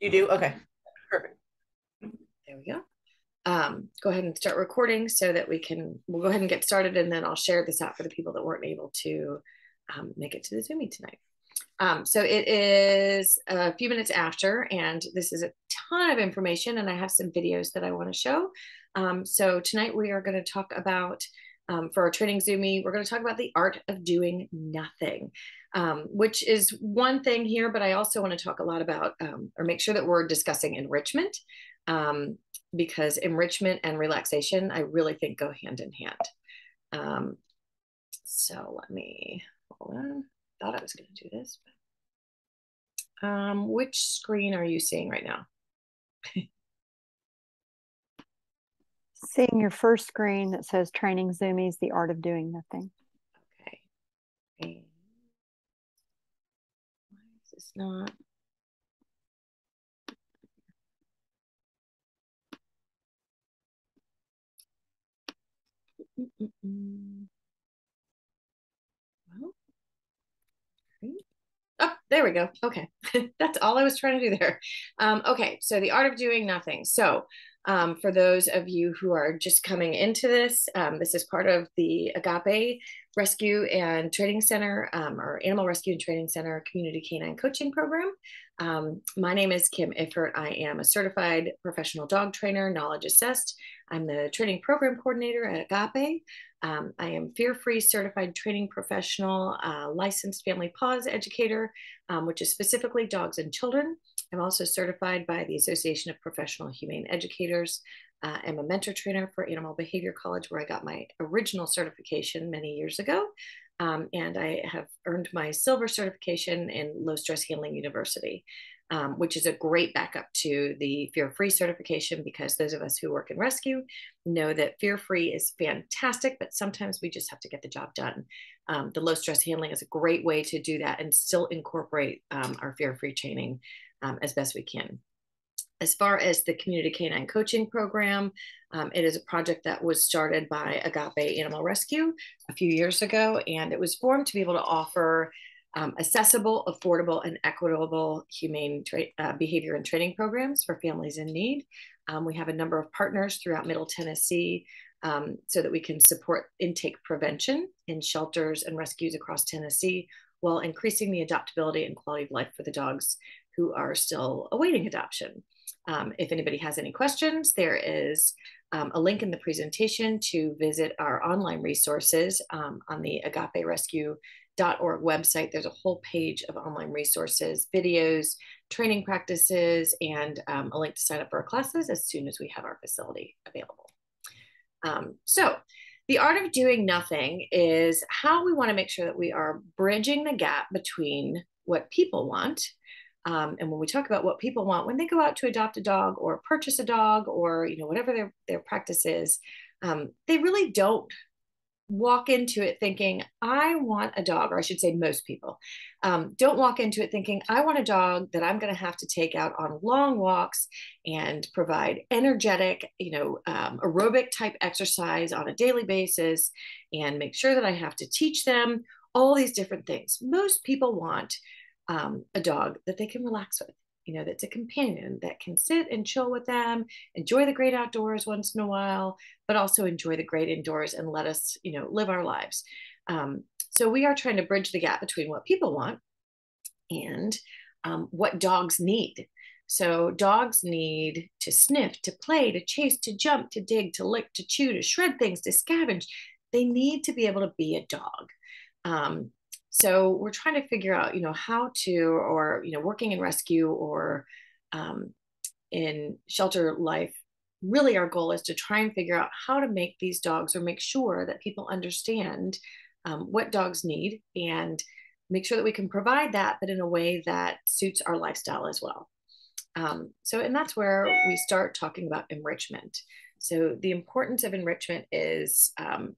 You do? Okay. Perfect. There we go. Um, go ahead and start recording so that we can, we'll go ahead and get started and then I'll share this out for the people that weren't able to um, make it to the Zoom tonight. Um, so it is a few minutes after, and this is a ton of information, and I have some videos that I want to show. Um, so tonight we are going to talk about, um, for our training Zoomie, we're going to talk about the art of doing nothing um, which is one thing here, but I also want to talk a lot about um, or make sure that we're discussing enrichment um, because enrichment and relaxation, I really think go hand in hand. Um, so let me, hold on. Thought I was going to do this. But, um, which screen are you seeing right now? Seeing your first screen that says Training Zoomies, The Art of Doing Nothing. Okay it's not. Mm, mm, mm, well, Oh, there we go. Okay. That's all I was trying to do there. Um, okay. So the art of doing nothing. So um, for those of you who are just coming into this, um, this is part of the Agape Rescue and Training Center um, or Animal Rescue and Training Center Community Canine Coaching Program. Um, my name is Kim Iffert. I am a certified professional dog trainer, knowledge assessed. I'm the training program coordinator at Agape. Um, I am fear free certified training professional, uh, licensed family paws educator, um, which is specifically dogs and children. I'm also certified by the Association of Professional Humane Educators. Uh, I'm a mentor trainer for Animal Behavior College, where I got my original certification many years ago. Um, and I have earned my silver certification in Low Stress Handling University, um, which is a great backup to the Fear Free certification because those of us who work in rescue know that Fear Free is fantastic, but sometimes we just have to get the job done. Um, the low stress handling is a great way to do that and still incorporate um, our Fear Free training um, as best we can. As far as the community canine coaching program, um, it is a project that was started by Agape Animal Rescue a few years ago, and it was formed to be able to offer um, accessible, affordable, and equitable humane uh, behavior and training programs for families in need. Um, we have a number of partners throughout Middle Tennessee um, so that we can support intake prevention in shelters and rescues across Tennessee while increasing the adaptability and quality of life for the dogs who are still awaiting adoption. Um, if anybody has any questions, there is um, a link in the presentation to visit our online resources um, on the agaperescue.org website. There's a whole page of online resources, videos, training practices, and um, a link to sign up for our classes as soon as we have our facility available. Um, so the art of doing nothing is how we want to make sure that we are bridging the gap between what people want um, and when we talk about what people want when they go out to adopt a dog or purchase a dog or you know whatever their their practice is, um, they really don't walk into it thinking I want a dog, or I should say most people um, don't walk into it thinking I want a dog that I'm going to have to take out on long walks and provide energetic, you know, um, aerobic type exercise on a daily basis and make sure that I have to teach them all these different things. Most people want um, a dog that they can relax with you know that's a companion that can sit and chill with them enjoy the great outdoors once in a while but also enjoy the great indoors and let us you know live our lives. Um, so we are trying to bridge the gap between what people want and um, what dogs need. So dogs need to sniff to play to chase to jump to dig to lick to chew to shred things to scavenge. They need to be able to be a dog. Um, so we're trying to figure out you know how to or you know working in rescue or um, in shelter life really our goal is to try and figure out how to make these dogs or make sure that people understand um, what dogs need and make sure that we can provide that but in a way that suits our lifestyle as well. Um, so and that's where we start talking about enrichment. So the importance of enrichment is um,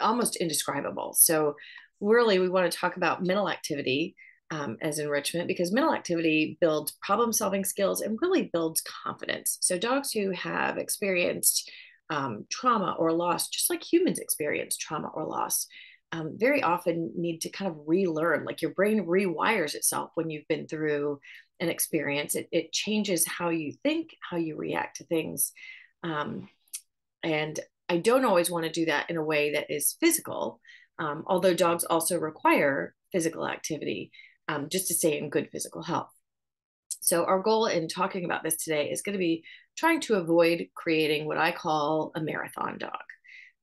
almost indescribable. So really we want to talk about mental activity um, as enrichment because mental activity builds problem solving skills and really builds confidence. So, dogs who have experienced um, trauma or loss, just like humans experience trauma or loss, um, very often need to kind of relearn. Like your brain rewires itself when you've been through an experience. It, it changes how you think, how you react to things. Um, and I don't always want to do that in a way that is physical, um, although dogs also require physical activity um, just to stay in good physical health. So, our goal in talking about this today is going to be trying to avoid creating what I call a marathon dog.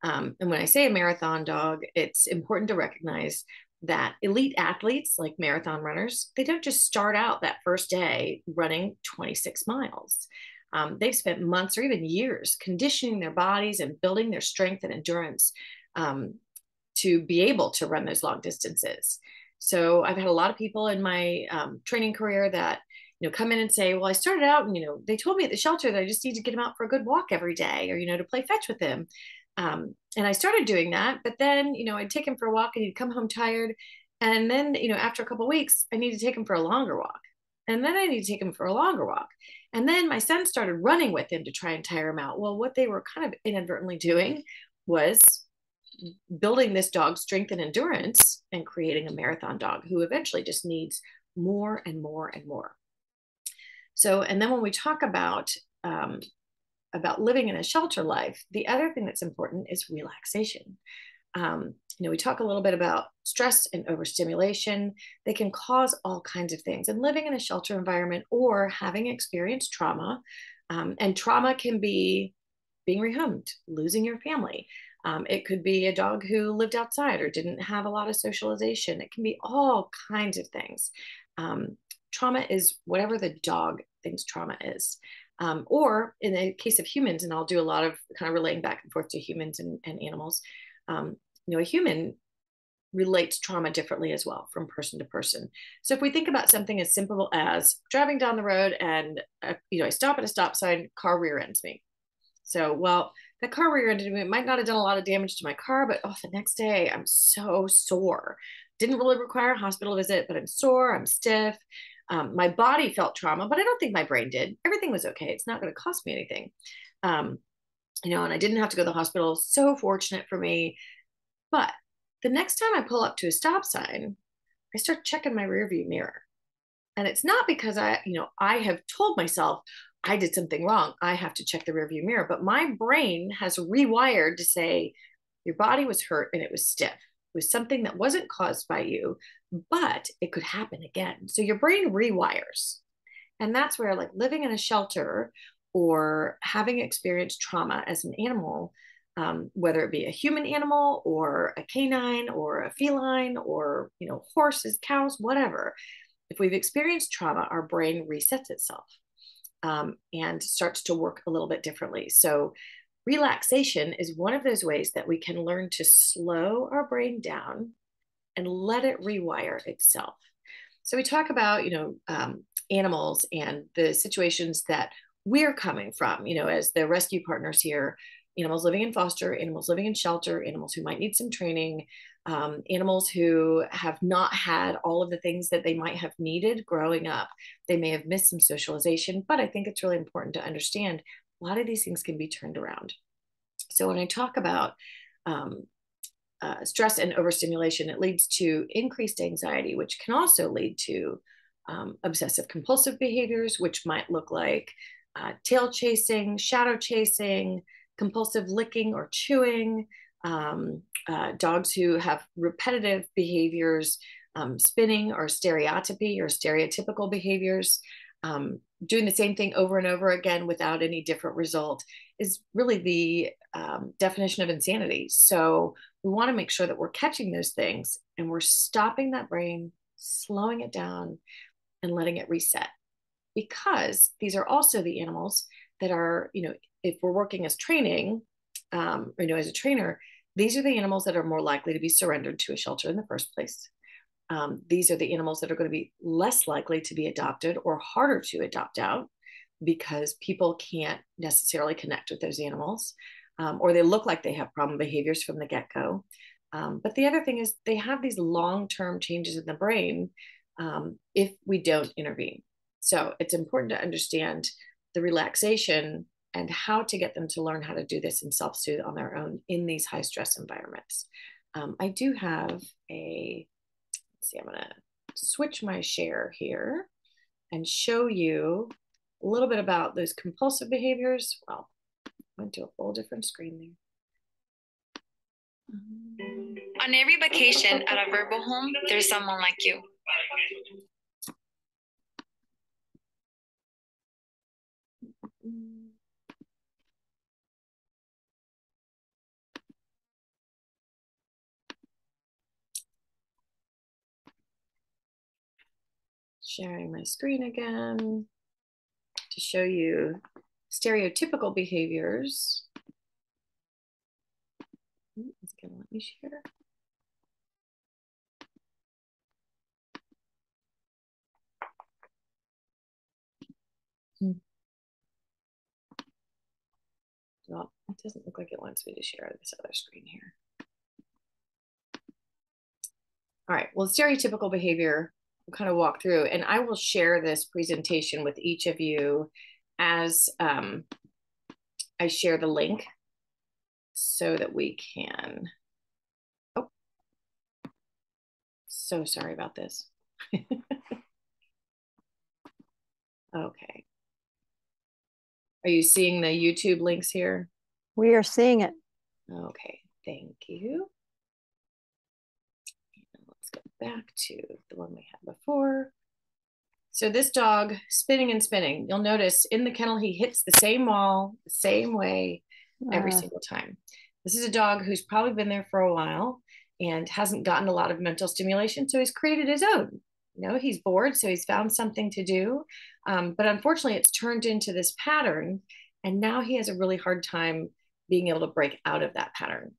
Um, and when I say a marathon dog, it's important to recognize that elite athletes like marathon runners, they don't just start out that first day running 26 miles. Um, they've spent months or even years conditioning their bodies and building their strength and endurance um, to be able to run those long distances. So I've had a lot of people in my um, training career that you know come in and say, well, I started out and you know they told me at the shelter that I just need to get him out for a good walk every day, or you know to play fetch with him. Um, and I started doing that, but then you know I'd take him for a walk and he'd come home tired, and then you know after a couple weeks I need to take him for a longer walk, and then I need to take him for a longer walk, and then my son started running with him to try and tire him out. Well, what they were kind of inadvertently doing was building this dog's strength and endurance and creating a marathon dog who eventually just needs more and more and more. So, and then when we talk about um, about living in a shelter life, the other thing that's important is relaxation. Um, you know, we talk a little bit about stress and overstimulation. They can cause all kinds of things. And living in a shelter environment or having experienced trauma, um, and trauma can be being rehomed, losing your family, um, it could be a dog who lived outside or didn't have a lot of socialization. It can be all kinds of things. Um, trauma is whatever the dog thinks trauma is. Um, or in the case of humans, and I'll do a lot of kind of relating back and forth to humans and, and animals, um, you know, a human relates trauma differently as well from person to person. So if we think about something as simple as driving down the road and, uh, you know, I stop at a stop sign, car rear ends me. So, well, the car rear-ended me. It might not have done a lot of damage to my car, but oh, the next day I'm so sore. Didn't really require a hospital visit, but I'm sore. I'm stiff. Um, my body felt trauma, but I don't think my brain did. Everything was okay. It's not going to cost me anything. Um, you know, and I didn't have to go to the hospital. So fortunate for me. But the next time I pull up to a stop sign, I start checking my rearview mirror. And it's not because I, you know, I have told myself, I did something wrong. I have to check the rearview mirror. But my brain has rewired to say, your body was hurt and it was stiff. It was something that wasn't caused by you, but it could happen again. So your brain rewires. And that's where, like, living in a shelter or having experienced trauma as an animal, um, whether it be a human animal or a canine or a feline or, you know, horses, cows, whatever, if we've experienced trauma, our brain resets itself um, and starts to work a little bit differently. So, relaxation is one of those ways that we can learn to slow our brain down and let it rewire itself. So, we talk about, you know, um, animals and the situations that we're coming from, you know, as the rescue partners here animals living in foster, animals living in shelter, animals who might need some training, um, animals who have not had all of the things that they might have needed growing up. They may have missed some socialization, but I think it's really important to understand a lot of these things can be turned around. So when I talk about um, uh, stress and overstimulation, it leads to increased anxiety, which can also lead to um, obsessive compulsive behaviors, which might look like uh, tail chasing, shadow chasing, compulsive licking or chewing, um, uh, dogs who have repetitive behaviors, um, spinning or stereotypy or stereotypical behaviors, um, doing the same thing over and over again without any different result is really the um, definition of insanity. So we want to make sure that we're catching those things and we're stopping that brain, slowing it down, and letting it reset. Because these are also the animals that are, you know, if we're working as training, um, you know, as a trainer, these are the animals that are more likely to be surrendered to a shelter in the first place. Um, these are the animals that are going to be less likely to be adopted or harder to adopt out because people can't necessarily connect with those animals um, or they look like they have problem behaviors from the get go. Um, but the other thing is they have these long term changes in the brain um, if we don't intervene. So it's important to understand the relaxation and how to get them to learn how to do this and self soothe on their own in these high stress environments. Um, I do have a, let's see, I'm going to switch my share here and show you a little bit about those compulsive behaviors. Well, went to a whole different screen there. On every vacation at a Vrbo home, there's someone like you. Sharing my screen again to show you stereotypical behaviors. It's gonna let me share. Hmm. Well, it doesn't look like it wants me to share this other screen here. All right, well, stereotypical behavior, kind of walk through, and I will share this presentation with each of you as um, I share the link so that we can, oh, so sorry about this. okay. Are you seeing the YouTube links here? We are seeing it. Okay, thank you. And let's go back to the one we had before. So this dog spinning and spinning, you'll notice in the kennel, he hits the same wall, the same way every uh. single time. This is a dog who's probably been there for a while and hasn't gotten a lot of mental stimulation. So he's created his own. You know, he's bored, so he's found something to do. Um, but unfortunately, it's turned into this pattern. And now he has a really hard time being able to break out of that pattern.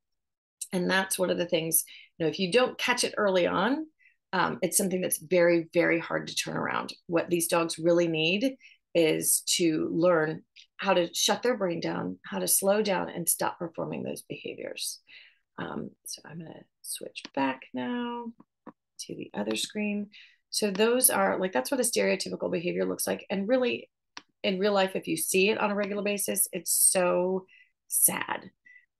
And that's one of the things, know, if you don't catch it early on, um, it's something that's very, very hard to turn around. What these dogs really need is to learn how to shut their brain down, how to slow down and stop performing those behaviors. Um, so I'm going to switch back now to the other screen. So those are like, that's what a stereotypical behavior looks like. And really, in real life, if you see it on a regular basis, it's so sad.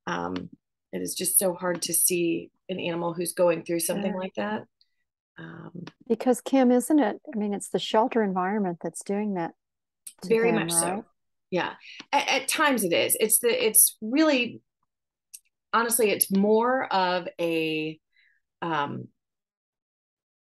Um, it is just so hard to see an animal who's going through something like that. Um, because Kim, isn't it? I mean, it's the shelter environment that's doing that. Very them, much right? so. Yeah, at, at times it is. It's the. It's really, honestly, it's more of a um,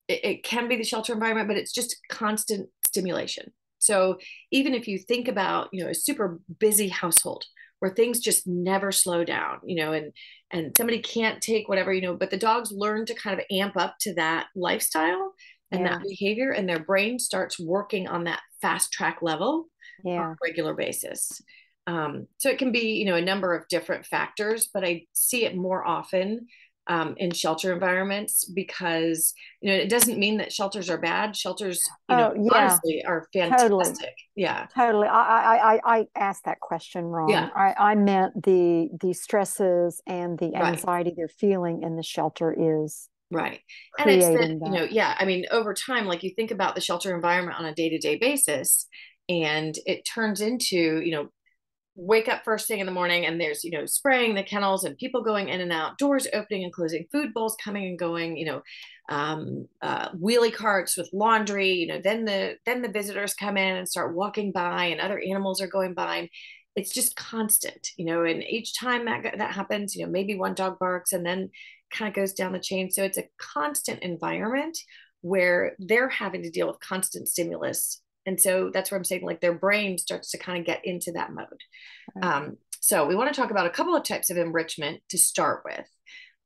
it, it can be the shelter environment, but it's just constant stimulation. So even if you think about, you know, a super busy household where things just never slow down, you know, and and somebody can't take whatever, you know, but the dogs learn to kind of amp up to that lifestyle and yeah. that behavior and their brain starts working on that fast track level yeah. on a regular basis. Um, so it can be, you know, a number of different factors, but I see it more often um, in shelter environments because you know it doesn't mean that shelters are bad. Shelters, you know, oh, yeah. honestly are fantastic. Totally. Yeah, totally. I, I I asked that question wrong. Yeah. I, I meant the the stresses and the anxiety right. they're feeling in the shelter is right and it's that, you know yeah i mean over time like you think about the shelter environment on a day-to-day basis and it turns into you know wake up first thing in the morning and there's you know spraying the kennels and people going in and out doors opening and closing food bowls coming and going you know um, uh, wheelie carts with laundry you know then the then the visitors come in and start walking by and other animals are going by. It's just constant you know and each time that that happens you know maybe one dog barks and then kind of goes down the chain. So it's a constant environment where they're having to deal with constant stimulus and so that's where I'm saying like their brain starts to kind of get into that mode. Um, so we want to talk about a couple of types of enrichment to start with.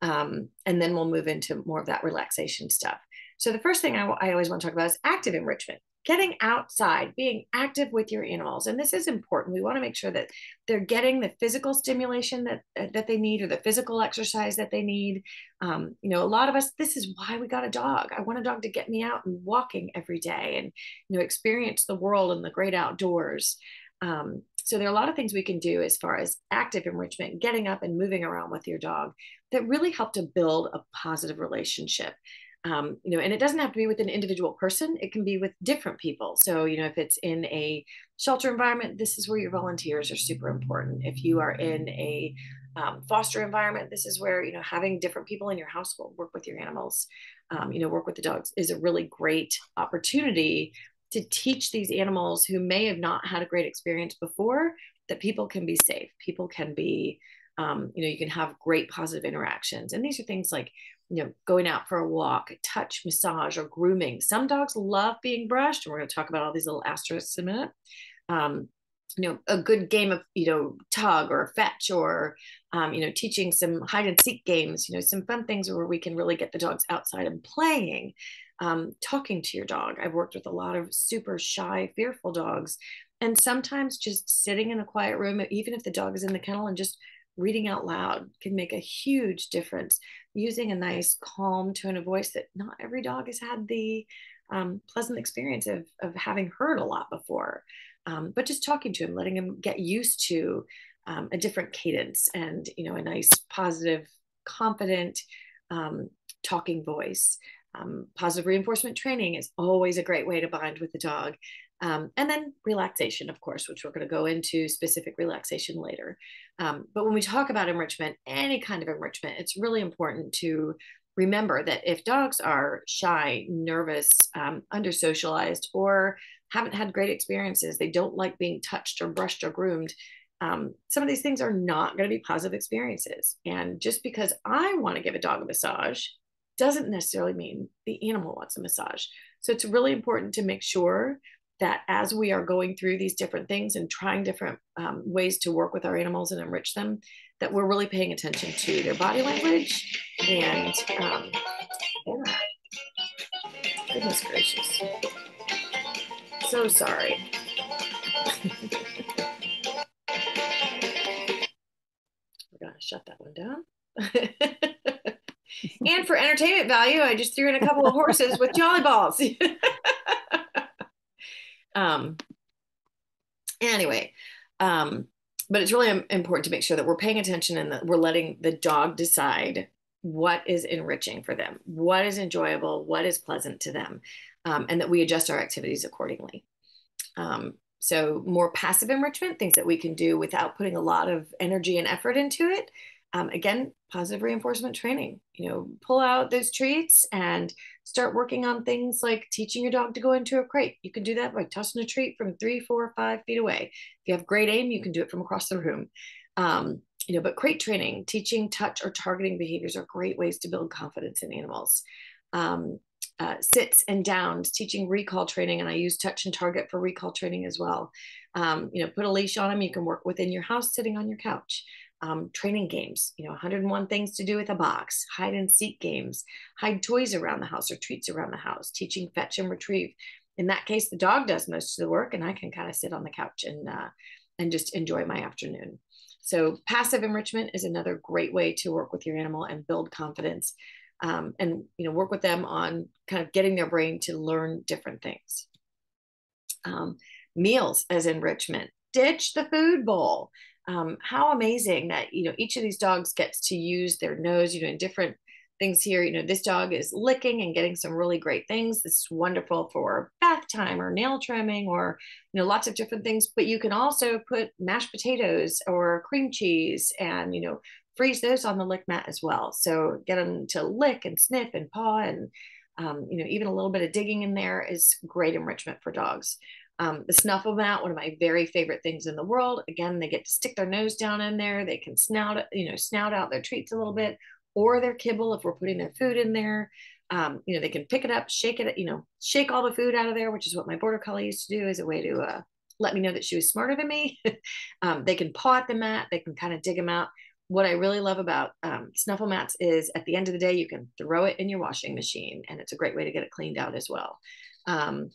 Um, and then we'll move into more of that relaxation stuff. So the first thing I, I always want to talk about is active enrichment getting outside, being active with your animals. And this is important. We want to make sure that they're getting the physical stimulation that, that they need or the physical exercise that they need. Um, you know, a lot of us, this is why we got a dog. I want a dog to get me out and walking every day and, you know, experience the world and the great outdoors. Um, so there are a lot of things we can do as far as active enrichment, getting up and moving around with your dog that really help to build a positive relationship um, you know and it doesn't have to be with an individual person it can be with different people so you know if it's in a shelter environment this is where your volunteers are super important if you are in a um, foster environment this is where you know having different people in your household work with your animals um, you know work with the dogs is a really great opportunity to teach these animals who may have not had a great experience before that people can be safe, people can be, um, you know, you can have great positive interactions. And these are things like, you know, going out for a walk, touch, massage, or grooming. Some dogs love being brushed. And we're going to talk about all these little asterisks in a minute. Um, you know, a good game of, you know, tug or fetch or, um, you know, teaching some hide and seek games, you know, some fun things where we can really get the dogs outside and playing um, talking to your dog. I've worked with a lot of super shy, fearful dogs. And sometimes just sitting in a quiet room, even if the dog is in the kennel and just reading out loud can make a huge difference. Using a nice, calm tone of voice that not every dog has had the um, pleasant experience of, of having heard a lot before. Um, but just talking to him, letting him get used to um, a different cadence and, you know, a nice, positive, confident um, talking voice. Um, positive reinforcement training is always a great way to bond with the dog. Um, and then relaxation, of course, which we're going to go into specific relaxation later. Um, but when we talk about enrichment, any kind of enrichment, it's really important to remember that if dogs are shy, nervous, um, under socialized, or haven't had great experiences, they don't like being touched or brushed or groomed. Um, some of these things are not going to be positive experiences. And just because I want to give a dog a massage doesn't necessarily mean the animal wants a massage. So it's really important to make sure that as we are going through these different things and trying different um, ways to work with our animals and enrich them, that we're really paying attention to their body language and um, yeah. Goodness gracious. So sorry. We're gonna shut that one down. and for entertainment value, I just threw in a couple of horses with jolly balls. um, anyway, um, but it's really important to make sure that we're paying attention and that we're letting the dog decide what is enriching for them, what is enjoyable, what is pleasant to them, um, and that we adjust our activities accordingly. Um, so, more passive enrichment, things that we can do without putting a lot of energy and effort into it, um, again, positive reinforcement training. You know, pull out those treats and start working on things like teaching your dog to go into a crate. You can do that by tossing a treat from three, four, five feet away. If you have great aim, you can do it from across the room. Um, you know, but crate training, teaching touch or targeting behaviors are great ways to build confidence in animals. Um, uh, sits and downs, teaching recall training, and I use touch and target for recall training as well. Um, you know, put a leash on them. You can work within your house, sitting on your couch um, training games, you know, 101 things to do with a box, hide and seek games, hide toys around the house or treats around the house, teaching fetch and retrieve. In that case, the dog does most of the work, and I can kind of sit on the couch and uh, and just enjoy my afternoon. So passive enrichment is another great way to work with your animal and build confidence, um, and you know work with them on kind of getting their brain to learn different things. Um, meals as enrichment. Ditch the food bowl um, how amazing that you know each of these dogs gets to use their nose you know in different things here. You know this dog is licking and getting some really great things. This is wonderful for bath time or nail trimming or you know lots of different things. But you can also put mashed potatoes or cream cheese and you know freeze those on the lick mat as well. So get them to lick and sniff and paw and um, you know even a little bit of digging in there is great enrichment for dogs um, the snuffle mat, one of my very favorite things in the world. Again, they get to stick their nose down in there. They can snout, you know, snout out their treats a little bit, or their kibble if we're putting their food in there. Um, you know, they can pick it up, shake it, you know, shake all the food out of there, which is what my border collie used to do as a way to uh, let me know that she was smarter than me. um, they can paw at the mat. They can kind of dig them out. What I really love about um, snuffle mats is at the end of the day, you can throw it in your washing machine, and it's a great way to get it cleaned out as well. Um,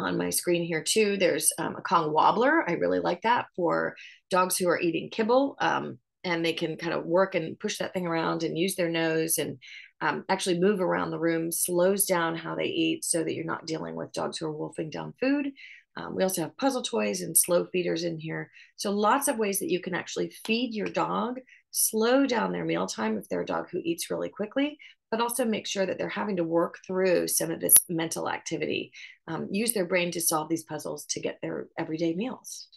on my screen here too. There's um, a Kong wobbler. I really like that for dogs who are eating kibble. Um, and they can kind of work and push that thing around and use their nose and um, actually move around the room, slows down how they eat so that you're not dealing with dogs who are wolfing down food. Um, we also have puzzle toys and slow feeders in here. So lots of ways that you can actually feed your dog, slow down their mealtime if they're a dog who eats really quickly, but also make sure that they're having to work through some of this mental activity, um, use their brain to solve these puzzles to get their everyday meals.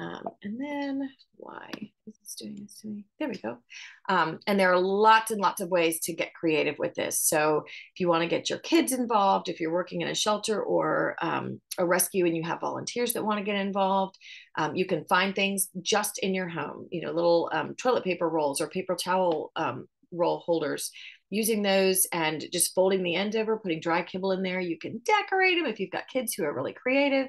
Um, and then why is this doing this to me? There we go. Um, and there are lots and lots of ways to get creative with this. So if you want to get your kids involved, if you're working in a shelter or um, a rescue and you have volunteers that want to get involved, um, you can find things just in your home, you know, little um, toilet paper rolls or paper towel um, roll holders using those and just folding the end over, putting dry kibble in there. You can decorate them if you've got kids who are really creative.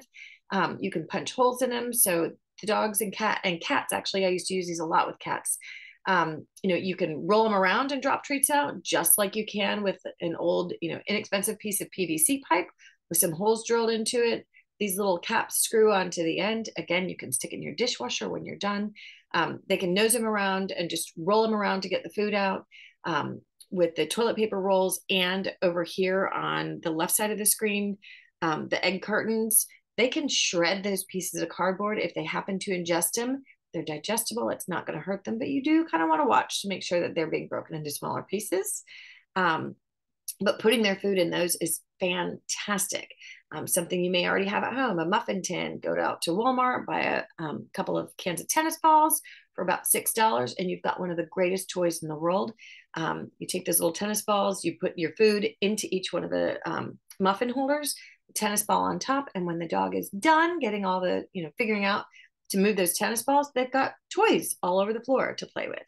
Um, you can punch holes in them. So the dogs and cat and cats actually i used to use these a lot with cats um, you know you can roll them around and drop treats out just like you can with an old you know inexpensive piece of pvc pipe with some holes drilled into it these little caps screw onto the end again you can stick in your dishwasher when you're done um, they can nose them around and just roll them around to get the food out um, with the toilet paper rolls and over here on the left side of the screen um, the egg cartons they can shred those pieces of cardboard if they happen to ingest them. They're digestible, it's not going to hurt them, but you do kind of want to watch to make sure that they're being broken into smaller pieces. Um, but putting their food in those is fantastic. Um, something you may already have at home a muffin tin, go out to Walmart, buy a um, couple of cans of tennis balls for about $6, and you've got one of the greatest toys in the world. Um, you take those little tennis balls, you put your food into each one of the um, muffin holders, tennis ball on top. And when the dog is done getting all the, you know, figuring out to move those tennis balls, they've got toys all over the floor to play with.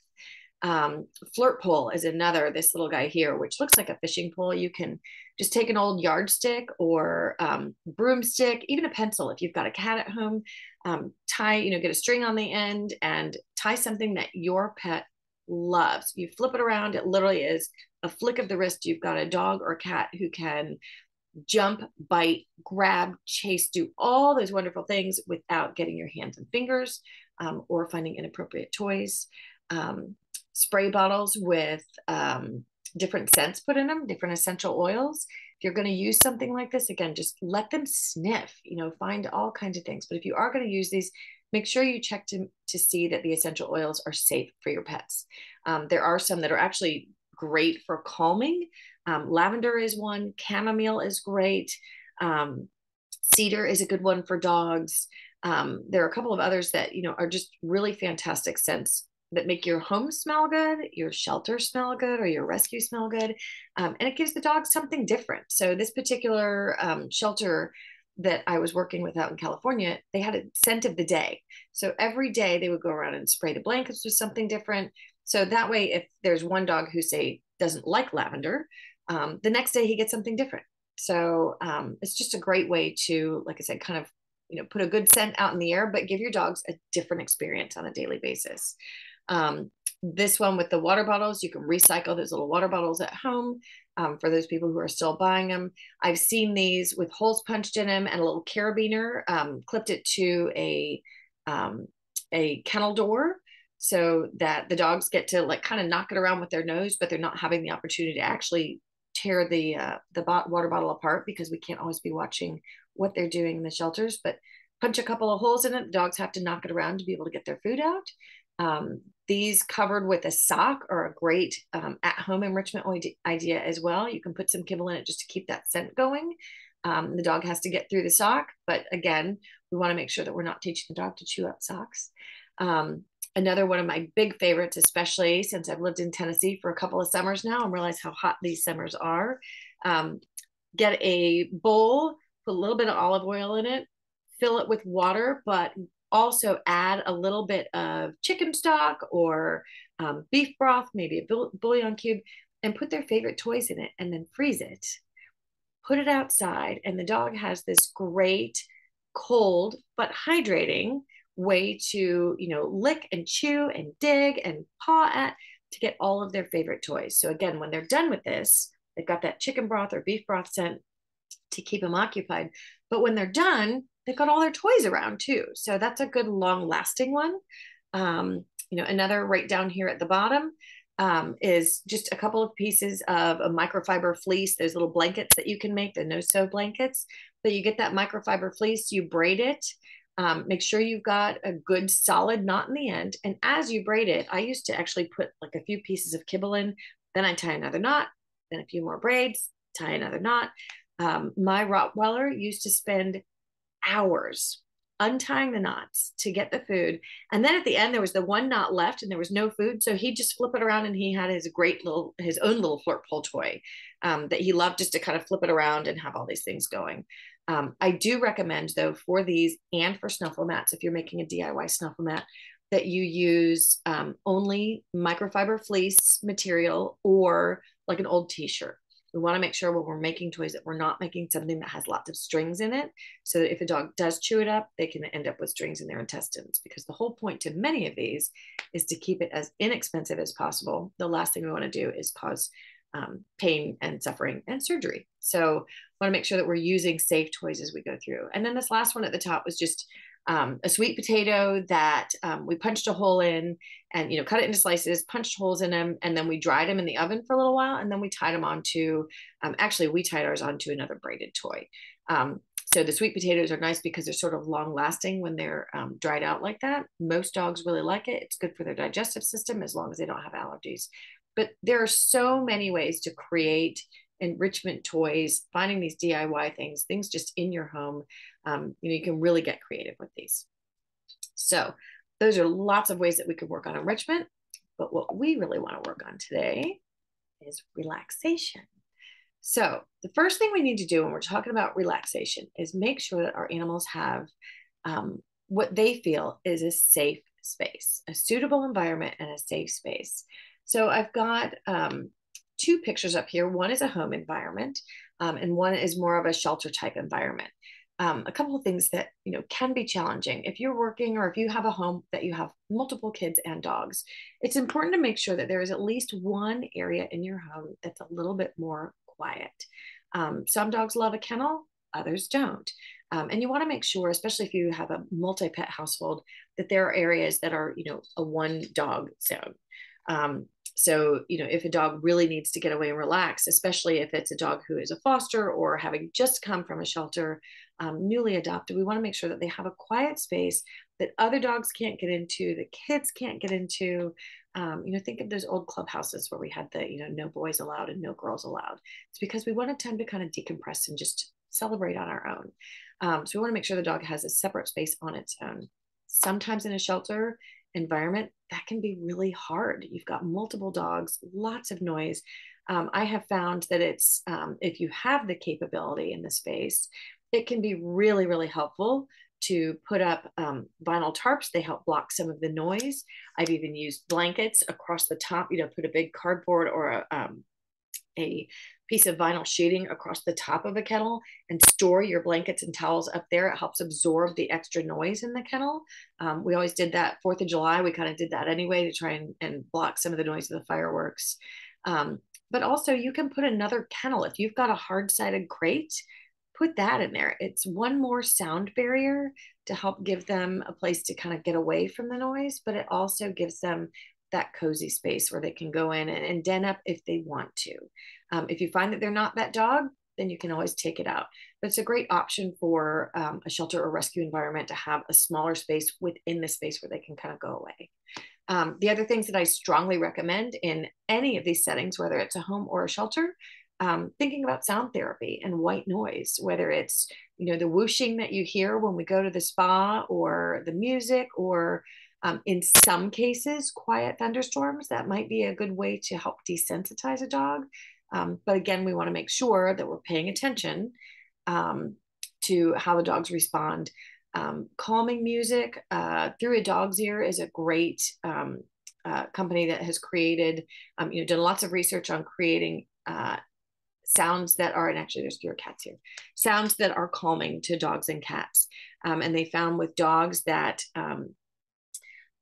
Um, flirt pole is another, this little guy here, which looks like a fishing pole. You can just take an old yardstick or um, broomstick, even a pencil if you've got a cat at home, um, tie, you know, get a string on the end and tie something that your pet loves. You flip it around, it literally is a flick of the wrist. You've got a dog or cat who can jump, bite, grab, chase, do all those wonderful things without getting your hands and fingers um, or finding inappropriate toys. Um, spray bottles with um, different scents put in them, different essential oils. If you're going to use something like this, again, just let them sniff, you know, find all kinds of things. But if you are going to use these, make sure you check to, to see that the essential oils are safe for your pets. Um, there are some that are actually great for calming. Um, lavender is one, chamomile is great. Um, cedar is a good one for dogs. Um, there are a couple of others that you know are just really fantastic scents that make your home smell good, your shelter smell good, or your rescue smell good, um, and it gives the dog something different. So this particular um, shelter that I was working with out in California, they had a scent of the day. So every day they would go around and spray the blankets with something different. So that way, if there's one dog who say doesn't like lavender, um, the next day he gets something different. So um, it's just a great way to, like I said, kind of you know put a good scent out in the air, but give your dogs a different experience on a daily basis. Um, this one with the water bottles, you can recycle those little water bottles at home. Um, for those people who are still buying them. I've seen these with holes punched in them and a little carabiner, um, clipped it to a um, a kennel door so that the dogs get to like kind of knock it around with their nose, but they're not having the opportunity to actually tear the uh, the water bottle apart because we can't always be watching what they're doing in the shelters. But punch a couple of holes in it. The dogs have to knock it around to be able to get their food out. Um, these covered with a sock are a great um, at-home enrichment idea as well. You can put some kibble in it just to keep that scent going. Um, the dog has to get through the sock, but again, we want to make sure that we're not teaching the dog to chew up socks. Um, another one of my big favorites, especially since I've lived in Tennessee for a couple of summers now and realize how hot these summers are. Um, get a bowl, put a little bit of olive oil in it, fill it with water, but also add a little bit of chicken stock or um, beef broth, maybe a bouillon cube, and put their favorite toys in it and then freeze it. Put it outside, and the dog has this great, cold, but hydrating way to you know lick and chew and dig and paw at to get all of their favorite toys so again when they're done with this they've got that chicken broth or beef broth scent to keep them occupied but when they're done they've got all their toys around too so that's a good long lasting one um, you know another right down here at the bottom um, is just a couple of pieces of a microfiber fleece those little blankets that you can make the no sew blankets but you get that microfiber fleece you braid it um, make sure you've got a good solid knot in the end. And as you braid it, I used to actually put like a few pieces of kibble in, then I tie another knot, then a few more braids, tie another knot. Um, my Rottweiler used to spend hours untying the knots to get the food. And then at the end, there was the one knot left and there was no food. So he'd just flip it around and he had his great little, his own little flirt pole toy um, that he loved just to kind of flip it around and have all these things going. Um, I do recommend though for these and for snuffle mats, if you're making a DIY snuffle mat, that you use um, only microfiber fleece material or like an old t-shirt we want to make sure when we're making toys that we're not making something that has lots of strings in it so that if a dog does chew it up they can end up with strings in their intestines because the whole point to many of these is to keep it as inexpensive as possible. The last thing we want to do is cause um, pain and suffering and surgery. So want to make sure that we're using safe toys as we go through. And then this last one at the top was just um, a sweet potato that um, we punched a hole in and you know cut it into slices punched holes in them and then we dried them in the oven for a little while and then we tied them onto um, actually we tied ours onto another braided toy. Um, so the sweet potatoes are nice because they're sort of long lasting when they're um, dried out like that. Most dogs really like it. It's good for their digestive system as long as they don't have allergies. But there are so many ways to create enrichment toys finding these diy things things just in your home. Um, you know you can really get creative with these. So those are lots of ways that we could work on enrichment but what we really want to work on today is relaxation. So the first thing we need to do when we're talking about relaxation is make sure that our animals have um, what they feel is a safe space a suitable environment and a safe space. So i've got um, two pictures up here. One is a home environment um, and one is more of a shelter type environment um, a couple of things that you know can be challenging. If you're working or if you have a home that you have multiple kids and dogs it's important to make sure that there is at least one area in your home that's a little bit more quiet. Um, some dogs love a kennel others don't. Um, and you want to make sure especially if you have a multi-pet household that there are areas that are you know a one dog zone. Um, so, you know, if a dog really needs to get away and relax, especially if it's a dog who is a foster or having just come from a shelter, um, newly adopted, we want to make sure that they have a quiet space that other dogs can't get into, the kids can't get into. Um, you know, think of those old clubhouses where we had the, you know, no boys allowed and no girls allowed. It's because we want a time to kind of decompress and just celebrate on our own. Um, so we want to make sure the dog has a separate space on its own. Sometimes in a shelter, environment, that can be really hard. You've got multiple dogs, lots of noise. Um, I have found that it's, um, if you have the capability in the space, it can be really, really helpful to put up um, vinyl tarps. They help block some of the noise. I've even used blankets across the top, you know, put a big cardboard or a, um, a piece of vinyl sheeting across the top of a kennel and store your blankets and towels up there. It helps absorb the extra noise in the kennel. Um, we always did that Fourth of July. We kind of did that anyway to try and, and block some of the noise of the fireworks. Um, but also, you can put another kennel if you've got a hard sided crate. Put that in there. It's one more sound barrier to help give them a place to kind of get away from the noise, but it also gives them that cozy space where they can go in and, and den up if they want to. Um, if you find that they're not that dog, then you can always take it out. But it's a great option for um, a shelter or rescue environment to have a smaller space within the space where they can kind of go away. Um, the other things that I strongly recommend in any of these settings, whether it's a home or a shelter, um, thinking about sound therapy and white noise, whether it's you know the whooshing that you hear when we go to the spa, or the music, or um, in some cases, quiet thunderstorms. That might be a good way to help desensitize a dog. Um, but again, we want to make sure that we're paying attention um, to how the dogs respond. Um, calming music uh, through a dog's ear is a great um, uh, company that has created, you know, done lots of research on creating uh, sounds that are, and actually there's fewer cats here, sounds that are calming to dogs and cats. Um, and they found with dogs that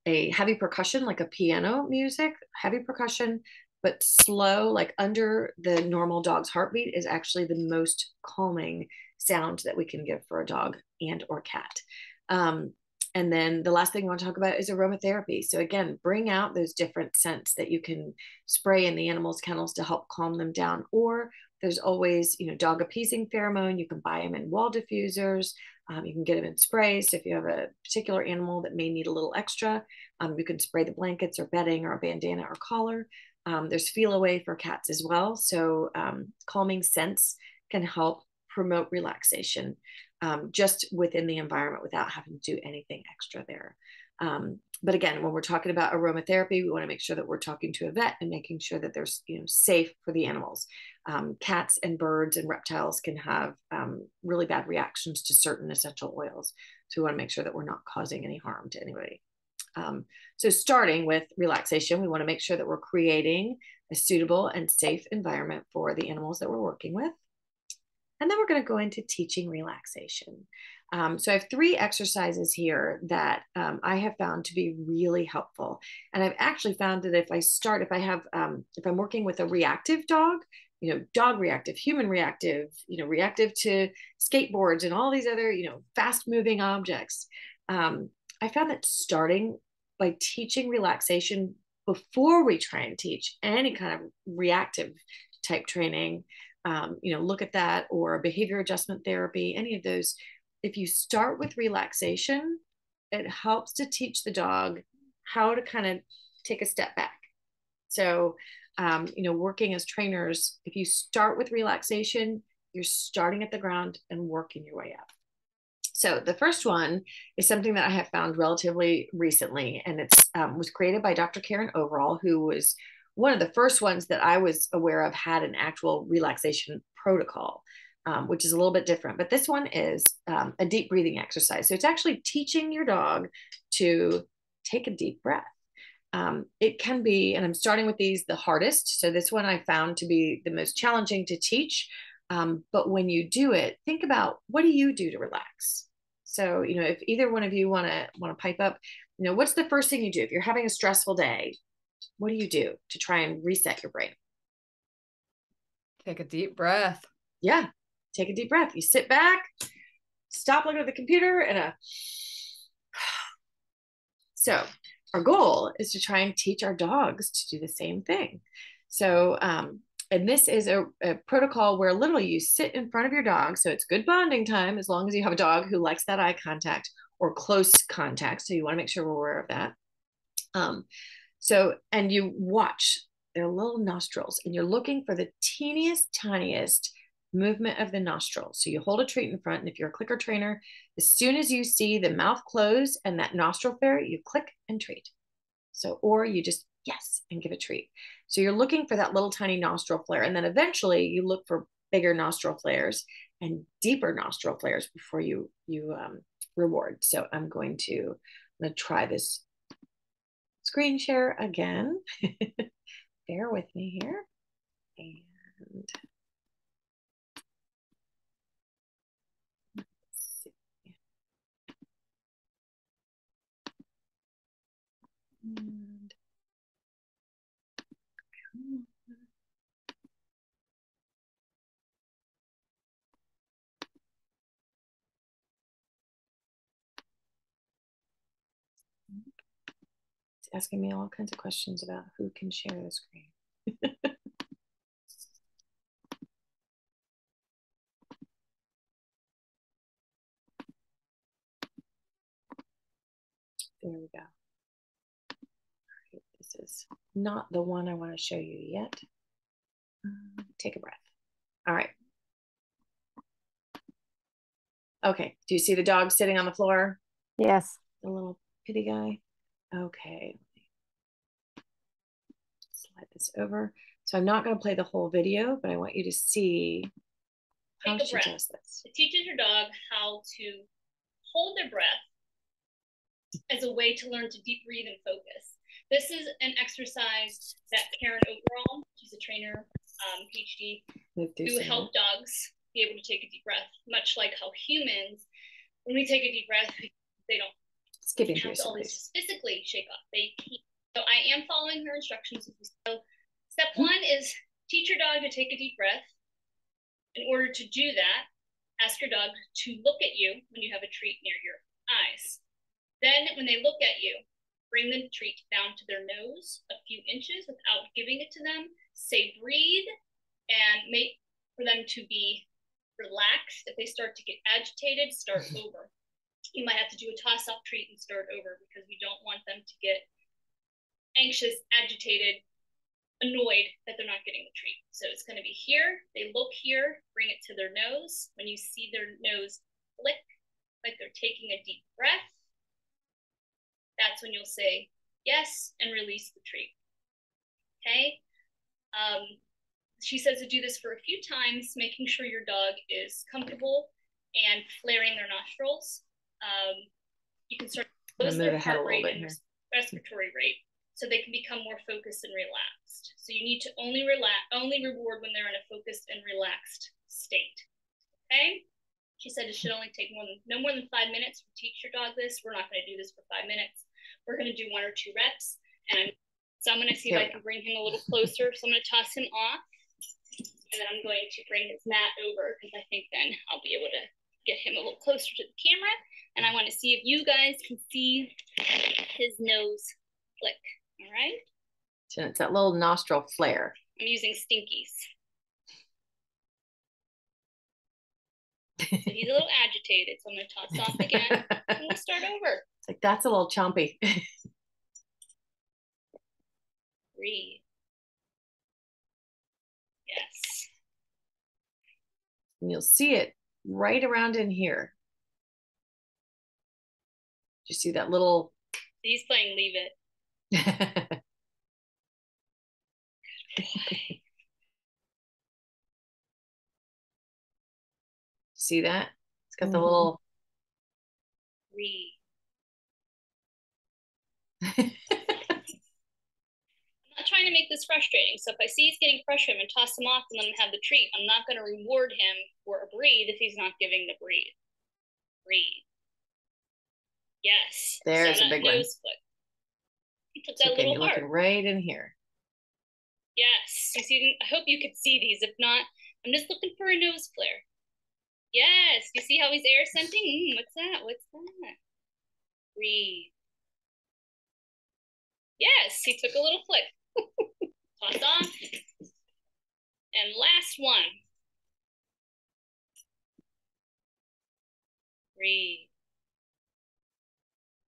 a heavy percussion, like a piano music, heavy percussion but slow, like under the normal dog's heartbeat, is actually the most calming sound that we can give for a dog and or cat. Um, and then the last thing I want to talk about is aromatherapy. So again, bring out those different scents that you can spray in the animals' kennels to help calm them down. Or there's always, you know, dog appeasing pheromone. You can buy them in wall diffusers. Um, you can get them in sprays. So if you have a particular animal that may need a little extra, um, you can spray the blankets or bedding or a bandana or collar. Um, there's Feliway for cats as well. So um, calming scents can help promote relaxation. um, just within the environment without having to do anything extra there. Um, but again, when we're talking about aromatherapy, we want to make sure that we're talking to a vet and making sure that they're you know safe for the animals. Um, cats and birds and reptiles can have um, really bad reactions to certain essential oils, so we want to make sure that we're not causing any harm to anybody. Um, so starting with relaxation, we want to make sure that we're creating a suitable and safe environment for the animals that we're working with. And then we're going to go into teaching relaxation. Um, so I have three exercises here that um, I have found to be really helpful. And I've actually found that if I start, if I have, um, if I'm working with a reactive dog, you know, dog reactive, human reactive, you know, reactive to skateboards and all these other, you know, fast moving objects. Um, I found that starting by teaching relaxation before we try and teach any kind of reactive type training, um, you know, look at that or behavior adjustment therapy, any of those. If you start with relaxation, it helps to teach the dog how to kind of take a step back. So, um, you know, working as trainers, if you start with relaxation, you're starting at the ground and working your way up. So the first one is something that I have found relatively recently, and it um, was created by Dr. Karen Overall, who was one of the first ones that I was aware of had an actual relaxation protocol, um, which is a little bit different. But this one is um, a deep breathing exercise. So it's actually teaching your dog to take a deep breath. Um, it can be, and I'm starting with these the hardest. So this one I found to be the most challenging to teach um, but when you do it, think about what do you do to relax? So, you know, if either one of you want to want to pipe up, you know, what's the first thing you do if you're having a stressful day? What do you do to try and reset your brain? Take a deep breath. Yeah, take a deep breath. You sit back, stop looking at the computer, and a. So, our goal is to try and teach our dogs to do the same thing. So, um, and this is a, a, protocol where literally you sit in front of your dog. So it's good bonding time as long as you have a dog who likes that eye contact or close contact. So you want to make sure we're aware of that. Um, so, and you watch their little nostrils and you're looking for the teeniest, tiniest movement of the nostril. So you hold a treat in front. And if you're a clicker trainer, as soon as you see the mouth close and that nostril flare, you click and treat. So, or you just yes and give a treat. So you're looking for that little tiny nostril flare. And then eventually you look for bigger nostril flares and deeper nostril flares before you, you um, reward. So I'm going to, I'm going to try this screen share again. Bear with me here. And and it's asking me all kinds of questions about who can share the screen. there we go is not the one I want to show you yet. Take a breath. All right. Okay. Do you see the dog sitting on the floor? Yes. The little pitty guy. Okay. Slide this over. So I'm not going to play the whole video, but I want you to see how she breath. does this. It teaches your dog how to hold their breath as a way to learn to deep breathe and focus. This is an exercise that Karen Overall, she's a trainer, um, PhD, who help dogs be able to take a deep breath, much like how humans, when we take a deep breath, they don't have to always just physically shake off. They keep. So I am following her instructions. So step mm-hmm. one is teach your dog to take a deep breath. In order to do that, ask your dog to look at you when you have a treat near your eyes. Then when they look at you, bring the treat down to their nose a few inches without giving it to them. Say breathe and make for them to be relaxed. If they start to get agitated, start over. You might have to do a toss off treat and start over because we don't want them to get anxious, agitated, annoyed that they're not getting the treat. So it's going to be here. They look here, bring it to their nose. When you see their nose flick, like they're taking a deep breath, that's when you'll say yes and release the treat. Okay? Um, she says to do this for a few times, making sure your dog is comfortable and flaring their nostrils. Um, you can start to close their heart rate and respiratory rate so they can become more focused and relaxed. So you need to only relax, only reward when they're in a focused and relaxed state. Okay? She said it should only take more than no more than five minutes to teach your dog this. We're not going to do this for five minutes. We're going to do one or two reps, and I'm so I'm going to see if I can bring him a little closer. So I'm going to toss him off, and then I'm going to bring his mat over because I think then I'll be able to get him a little closer to the camera. And I want to see if you guys can see his nose flick. All right. So it's that little nostril flare. I'm using Stinkies. So he's a little agitated, so I'm going to toss off again. and we'll start over. It's like that's a little chompy. Breathe. Yes. And you'll see it right around in here. You see that little. He's playing Leave It. see that? It's got mm -hmm. the mm-hmm. little. Breathe. trying to make this frustrating. So if I see he's getting frustrated, I'm gonna toss him off and let him have the treat. I'm not gonna reward him for a breathe if he's not giving the breathe. Breathe. Yes. There's so a big one. Foot. He took that okay, little heart. right in here. Yes. You see, I hope you could see these. If not, I'm just looking for a nose flare. Yes. You see how he's air scenting? Mm, what's that? What's that? Breathe. Yes, he took a little flick. Toss off. And last one. Breathe.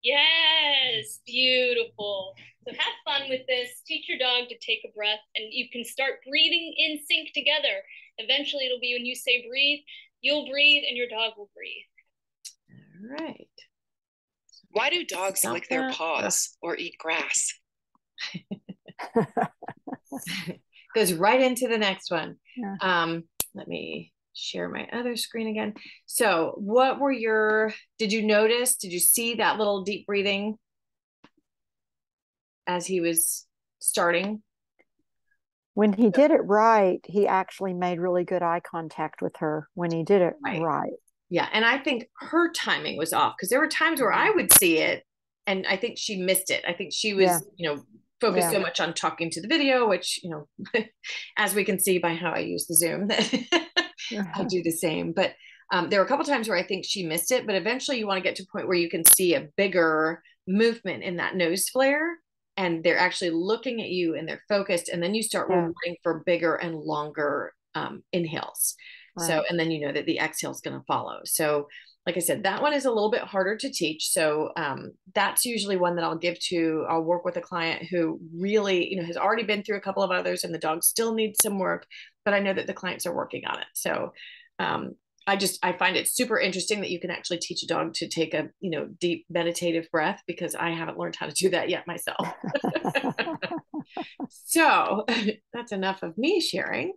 Yes, beautiful. So have fun with this. Teach your dog to take a breath, and you can start breathing in sync together. Eventually, it'll be when you say breathe, you'll breathe, and your dog will breathe. All right. Why do dogs lick their paws or eat grass? Goes right into the next one. Yeah. Um, let me share my other screen again. So, what were your, did you notice, did you see that little deep breathing as he was starting? When he did it right, he actually made really good eye contact with her when he did it right. right. Yeah. And I think her timing was off because there were times where I would see it and I think she missed it. I think she was, yeah. you know, focused yeah. so much on talking to the video, which, you know, as we can see by how I use the Zoom, that I'll do the same. But um, there were a couple times where I think she missed it, but eventually you want to get to a point where you can see a bigger movement in that nose flare and they're actually looking at you and they're focused. And then you start yeah. rewarding for bigger and longer um, inhales. Right. So, and then you know that the exhale is going to follow. So, like I said, that one is a little bit harder to teach. So um, that's usually one that I'll give to, I'll work with a client who really, you know, has already been through a couple of others and the dog still needs some work, but I know that the clients are working on it. So um, I just, I find it super interesting that you can actually teach a dog to take a, you know, deep meditative breath because I haven't learned how to do that yet myself. so that's enough of me sharing.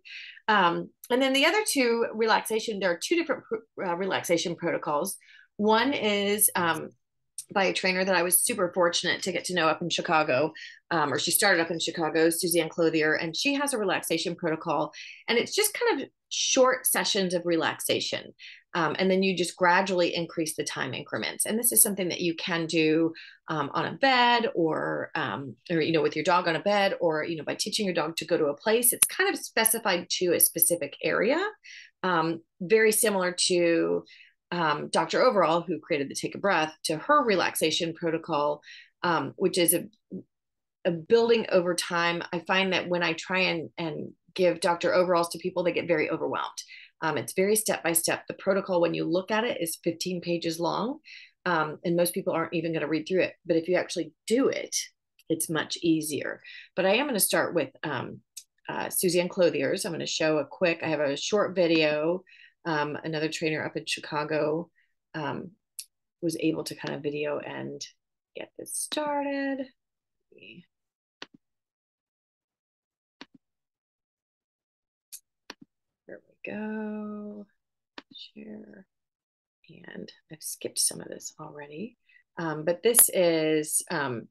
Um, and then the other two relaxation, there are two different uh, relaxation protocols. One is um, by a trainer that I was super fortunate to get to know up in Chicago, um, or she started up in Chicago, Suzanne Clothier, and she has a relaxation protocol. And it's just kind of short sessions of relaxation. Um, and then you just gradually increase the time increments. And this is something that you can do um, on a bed or, um, or, you know, with your dog on a bed or, you know, by teaching your dog to go to a place. It's kind of specified to a specific area, um, very similar to um, Dr. Overall, who created the Take a Breath, to her relaxation protocol, um, which is a, a building over time. I find that when I try and, and give Dr. Overalls to people, they get very overwhelmed um, it's very step by step. The protocol, when you look at it, is 15 pages long. Um, and most people aren't even going to read through it. But if you actually do it, it's much easier. But I am going to start with um, uh, Suzanne Clothiers. I'm going to show a quick, I have a short video, um, another trainer up in Chicago um, was able to kind of video and get this started. There we go. Share. And I've skipped some of this already. Um, but this is um,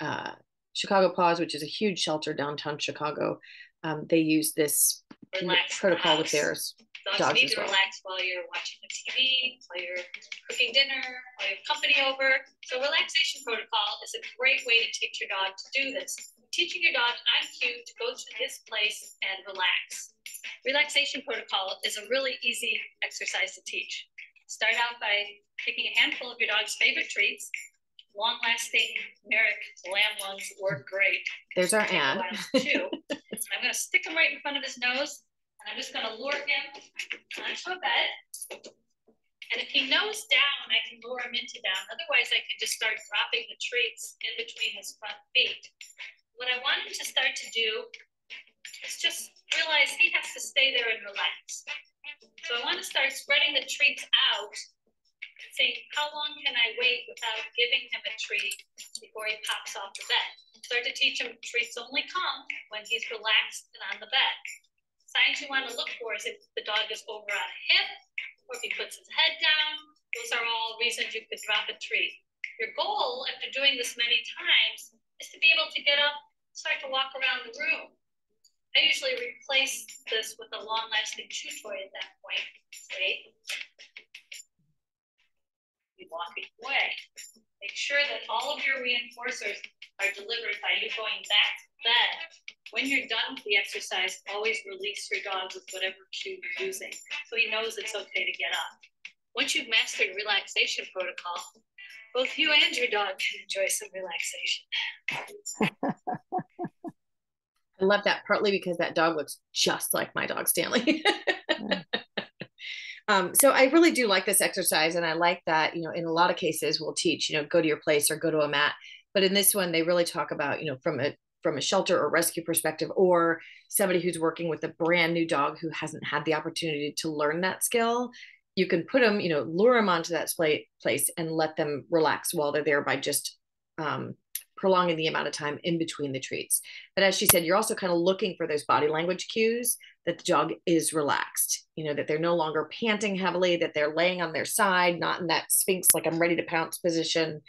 uh, Chicago Paws, which is a huge shelter downtown Chicago. Um, they use this Relax protocol with theirs. Dogs, dogs need to well. relax while you're watching the TV, while you're cooking dinner, while you have company over. So relaxation protocol is a great way to teach your dog to do this. Teaching your dog I'm cue to go to this place and relax. Relaxation protocol is a really easy exercise to teach. Start out by picking a handful of your dog's favorite treats. Long-lasting Merrick lamb lungs work great. There's our ad. while chew. And I'm gonna stick them right in front of his nose, and I'm just gonna lure him onto a bed. And if he nose down, I can lure him into down. Otherwise, I can just start dropping the treats in between his front feet. What I want him to start to do is just realize he has to stay there and relax. So I want to start spreading the treats out and saying, how long can I wait without giving him a treat before he pops off the bed? Start to teach him treats only come when he's relaxed and on the bed. Signs you want to look for is if the dog is over on a hip or if he puts his head down. Those are all reasons you could drop a treat. Your goal after doing this many times is to be able to get up, start to walk around the room. I usually replace this with a long lasting chew toy at that point. Say, you walking away. Make sure that all of your reinforcers are delivered by you going back to bed. When you're done with the exercise, always release your dog with whatever cue you're using so he knows it's okay to get up. Once you've mastered relaxation protocol, both you and your dog can enjoy some relaxation. I love that partly because that dog looks just like my dog Stanley. um, so I really do like this exercise, and I like that you know in a lot of cases we'll teach you know go to your place or go to a mat, but in this one they really talk about you know from a from a shelter or rescue perspective, or somebody who's working with a brand new dog who hasn't had the opportunity to learn that skill. You can put them, you know, lure them onto that place and let them relax while they're there by just um, prolonging the amount of time in between the treats. But as she said, you're also kind of looking for those body language cues that the dog is relaxed, you know, that they're no longer panting heavily, that they're laying on their side, not in that sphinx, like I'm ready to pounce position,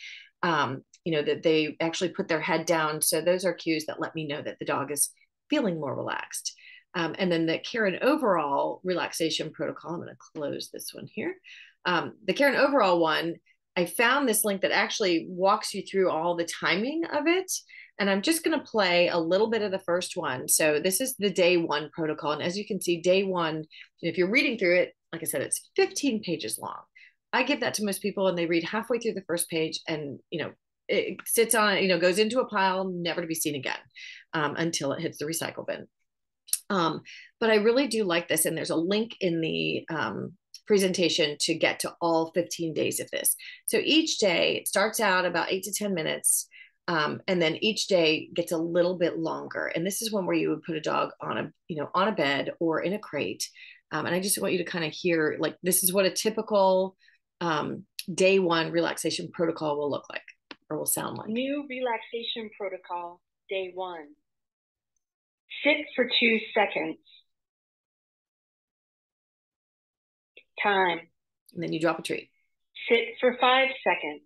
um, you know, that they actually put their head down. So those are cues that let me know that the dog is feeling more relaxed. Um, and then the Karen Overall relaxation protocol, I'm going to close this one here. Um, the Karen Overall one, I found this link that actually walks you through all the timing of it. And I'm just going to play a little bit of the first one. So this is the day one protocol. And as you can see, day one, if you're reading through it, like I said, it's 15 pages long. I give that to most people and they read halfway through the first page and, you know, it sits on, you know, goes into a pile, never to be seen again um, until it hits the recycle bin. Um, but I really do like this. And there's a link in the um, presentation to get to all 15 days of this. So each day it starts out about eight to 10 minutes. Um, and then each day gets a little bit longer. And this is one where you would put a dog on a, you know, on a bed or in a crate. Um, and I just want you to kind of hear, like, this is what a typical um, day one relaxation protocol will look like or will sound like. New relaxation protocol, day one. Sit for two seconds. Time. And then you drop a treat. Sit for five seconds.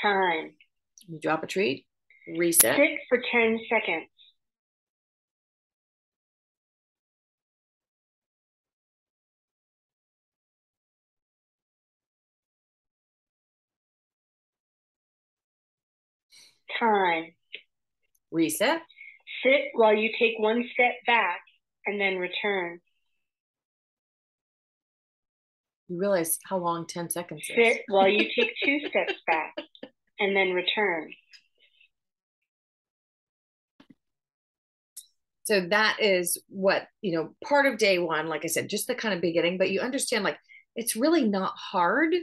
Time. You drop a treat, reset. Sit for 10 seconds. Time. reset. Sit while you take one step back and then return. You realize how long 10 seconds is. Sit while you take two steps back and then return. So that is what, you know, part of day one, like I said, just the kind of beginning, but you understand like it's really not hard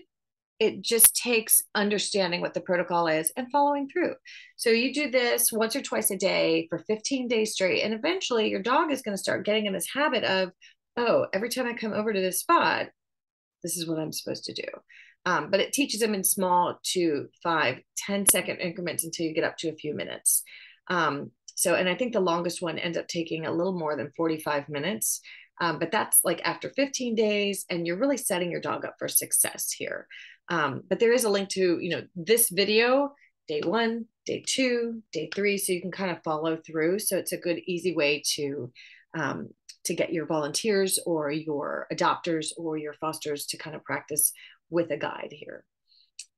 it just takes understanding what the protocol is and following through. So you do this once or twice a day for 15 days straight. And eventually your dog is going to start getting in this habit of, oh, every time I come over to this spot, this is what I'm supposed to do. Um, but it teaches them in small two, five, 10 second increments until you get up to a few minutes. Um, so, and I think the longest one ends up taking a little more than 45 minutes. Um, but that's like after 15 days, and you're really setting your dog up for success here. Um, but there is a link to, you know, this video, day one, day two, day three, so you can kind of follow through. So it's a good, easy way to um, to get your volunteers or your adopters or your fosters to kind of practice with a guide here.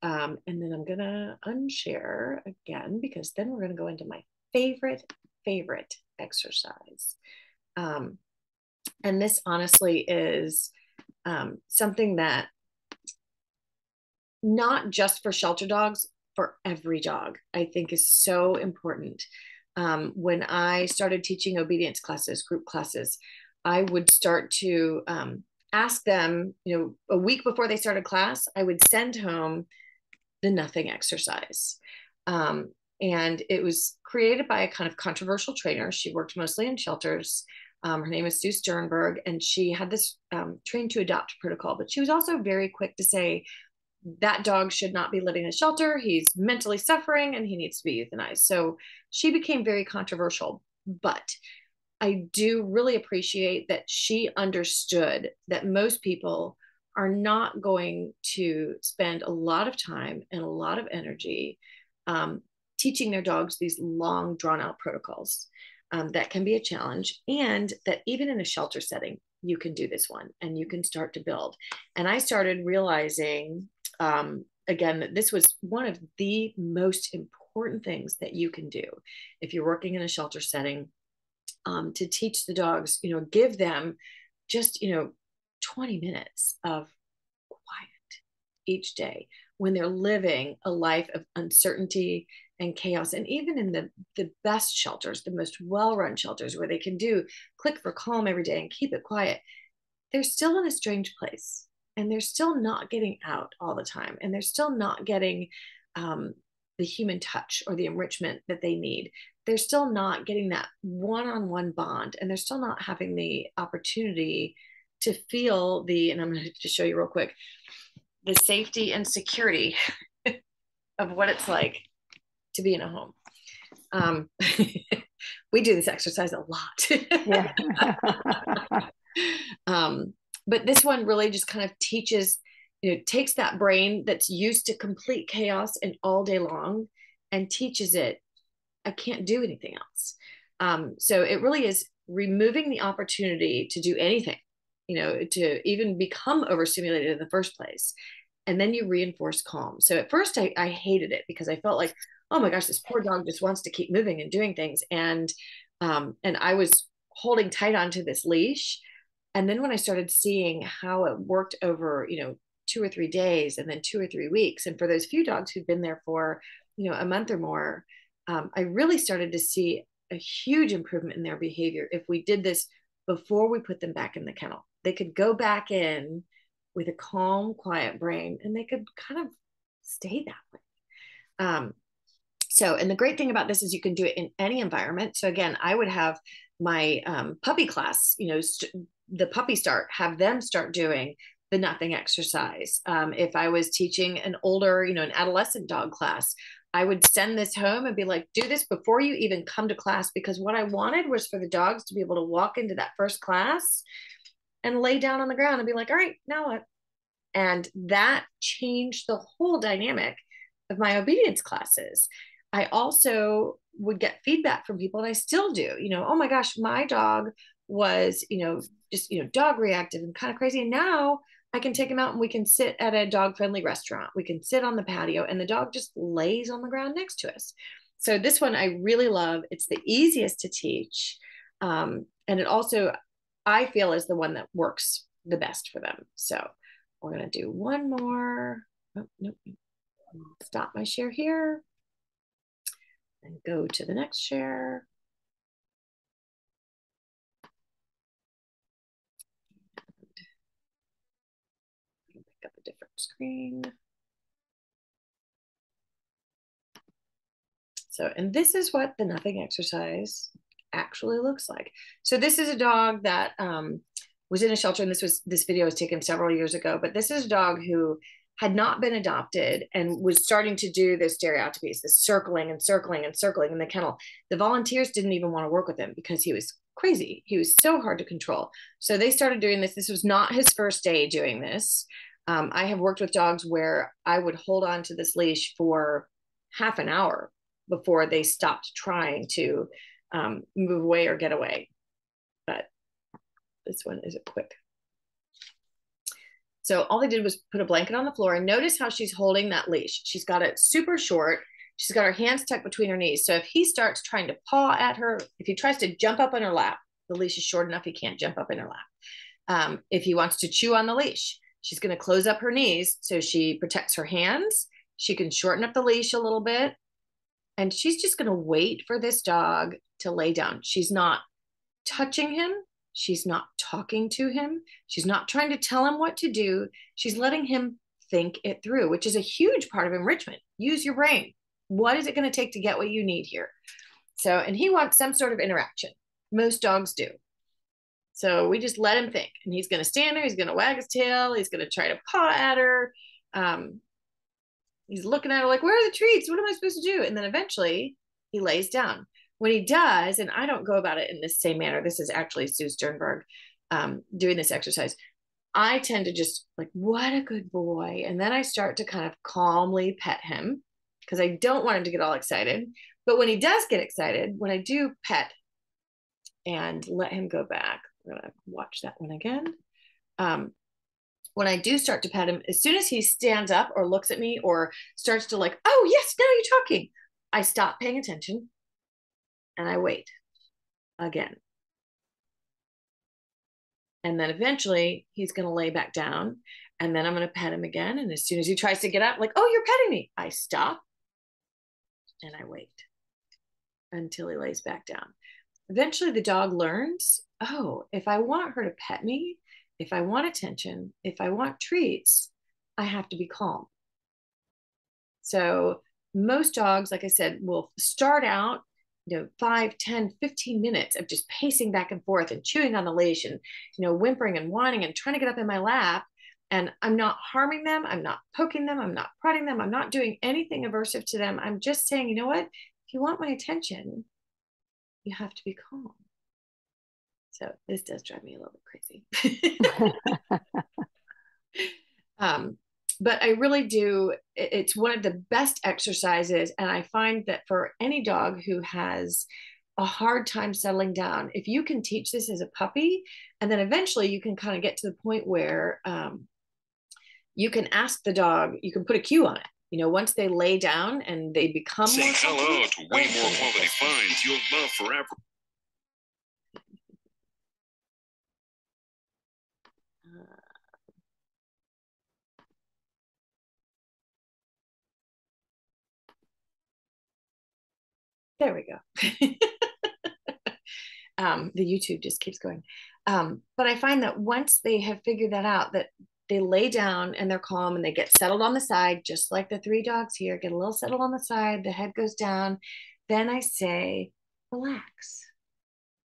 Um, and then I'm gonna unshare again because then we're gonna go into my favorite, favorite exercise. Um, and this honestly is um, something that not just for shelter dogs, for every dog, I think is so important. Um, when I started teaching obedience classes, group classes, I would start to um, ask them, you know, a week before they started class, I would send home the nothing exercise. Um, and it was created by a kind of controversial trainer. She worked mostly in shelters. Um, her name is Sue Sternberg, and she had this um, train to adopt protocol, but she was also very quick to say that dog should not be living in a shelter. He's mentally suffering and he needs to be euthanized. So she became very controversial, but I do really appreciate that she understood that most people are not going to spend a lot of time and a lot of energy um, teaching their dogs these long, drawn out protocols. Um, that can be a challenge, and that even in a shelter setting, you can do this one and you can start to build. And I started realizing um, again this was one of the most important things that you can do if you're working in a shelter setting um, to teach the dogs, you know, give them just, you know, 20 minutes of quiet each day when they're living a life of uncertainty and chaos. And even in the, the best shelters, the most well run shelters where they can do click for calm every day and keep it quiet, they're still in a strange place and they're still not getting out all the time and they're still not getting um, the human touch or the enrichment that they need. They're still not getting that one-on-one bond and they're still not having the opportunity to feel the and i'm going to just show you real quick the safety and security of what it's like to be in a home. Um, we do this exercise a lot. Um, but this one really just kind of teaches you know takes that brain that's used to complete chaos and all day long and teaches it I can't do anything else. Um, so it really is removing the opportunity to do anything, you know, to even become overstimulated in the first place. And then you reinforce calm. So at first I, I hated it because I felt like, oh my gosh, this poor dog just wants to keep moving and doing things. And um, and I was holding tight onto this leash. And then when I started seeing how it worked over, you know, two or three days and then two or three weeks, and for those few dogs who've been there for, you know, a month or more, um, I really started to see a huge improvement in their behavior if we did this before we put them back in the kennel. They could go back in with a calm, quiet brain and they could kind of stay that way. Um, so, and the great thing about this is you can do it in any environment. So, again, I would have my um, puppy class, you know, st- the puppy start, have them start doing the nothing exercise. Um, if I was teaching an older, you know, an adolescent dog class, I would send this home and be like, do this before you even come to class. Because what I wanted was for the dogs to be able to walk into that first class and lay down on the ground and be like, all right, now what? And that changed the whole dynamic of my obedience classes. I also would get feedback from people, and I still do, you know, oh my gosh, my dog was, you know, just, you know, dog reactive and kind of crazy. And now I can take him out and we can sit at a dog friendly restaurant. We can sit on the patio and the dog just lays on the ground next to us. So this one I really love. It's the easiest to teach. Um, and it also, I feel, is the one that works the best for them. So we're going to do one more. Oh, nope. Stop my share here and go to the next share. screen. So, and this is what the nothing exercise actually looks like. So this is a dog that um, was in a shelter, and this was this video was taken several years ago. But this is a dog who had not been adopted and was starting to do the stereotypies, this circling and circling and circling in the kennel. The volunteers didn't even want to work with him because he was crazy. He was so hard to control. So they started doing this. This was not his first day doing this. Um, I have worked with dogs where I would hold on to this leash for half an hour before they stopped trying to um, move away or get away. But this one isn't quick. So all they did was put a blanket on the floor and notice how she's holding that leash. She's got it super short. She's got her hands tucked between her knees. So if he starts trying to paw at her, if he tries to jump up on her lap, the leash is short enough he can't jump up in her lap. Um, if he wants to chew on the leash, she's going to close up her knees so she protects her hands. She can shorten up the leash a little bit. And she's just going to wait for this dog to lay down. She's not touching him. She's not talking to him. She's not trying to tell him what to do. She's letting him think it through, which is a huge part of enrichment. Use your brain. What is it going to take to get what you need here? So, and he wants some sort of interaction. Most dogs do. So we just let him think. And he's going to stand there. He's going to wag his tail. He's going to try to paw at her. Um, he's looking at her like, where are the treats? What am I supposed to do? And then eventually he lays down when he does, and I don't go about it in the same manner, this is actually Sue Sternberg um, doing this exercise. I tend to just like, what a good boy. And then I start to kind of calmly pet him because I don't want him to get all excited. But when he does get excited, when I do pet and let him go back, going to watch that one again. Um, when I do start to pet him, as soon as he stands up or looks at me or starts to like, oh, yes, now you're talking, I stop paying attention and I wait again. And then eventually he's going to lay back down and then I'm going to pet him again. And as soon as he tries to get up, like, oh, you're petting me, I stop and I wait until he lays back down. Eventually the dog learns, oh, if I want her to pet me, if I want attention, if I want treats, I have to be calm. So most dogs, like I said, will start out you know 5 10 15 minutes of just pacing back and forth and chewing on the leash and you know whimpering and whining and trying to get up in my lap. And i'm not harming them i'm not poking them i'm not prodding them i'm not doing anything aversive to them. I'm just saying you know what? If you want my attention you have to be calm so this does drive me a little bit crazy um, but I really do. It's one of the best exercises. And I find that for any dog who has a hard time settling down, if you can teach this as a puppy, and then eventually you can kind of get to the point where um, you can ask the dog, you can put a cue on it. You know, once they lay down and they become say hello to way more quality finds you'll love forever. There we go. um, the YouTube just keeps going. Um, but I find that once they have figured that out, that they lay down and they're calm and they get settled on the side, just like the three dogs here, get a little settled on the side, the head goes down. Then I say, relax,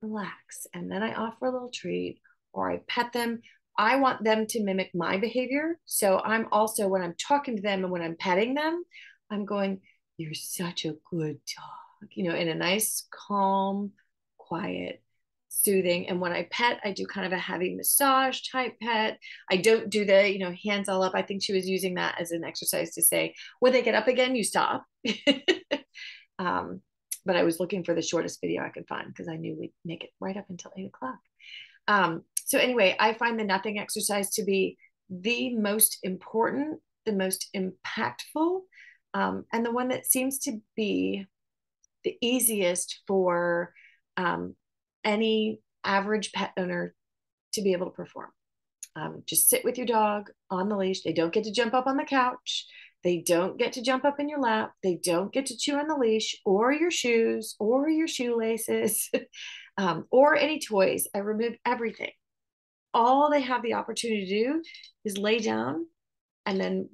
relax. And then I offer a little treat or I pet them. I want them to mimic my behavior. So I'm also, when I'm talking to them and when I'm petting them, I'm going, You're such a good dog you know, in a nice, calm, quiet, soothing. And when I pet, I do kind of a heavy massage type pet. I don't do the, you know, hands all up. I think she was using that as an exercise to say, when they get up again, you stop. um, but I was looking for the shortest video I could find because I knew we'd make it right up until eight o'clock. Um, so anyway, I find the nothing exercise to be the most important, the most impactful, um, and the one that seems to be the easiest for um, any average pet owner to be able to perform. Um, just sit with your dog on the leash. They don't get to jump up on the couch. They don't get to jump up in your lap. They don't get to chew on the leash or your shoes or your shoelaces um, or any toys. I removed everything. All they have the opportunity to do is lay down and then